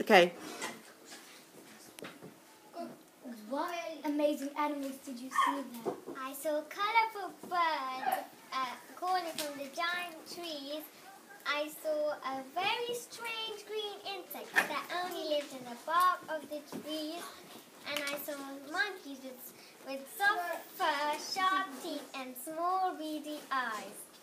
Okay. What amazing animals did you see there? I saw colorful birds uh, calling from the giant trees. I saw a very strange green insect that only lived in the bark of the trees. And I saw monkeys with, with soft fur, sharp teeth, and small beady eyes.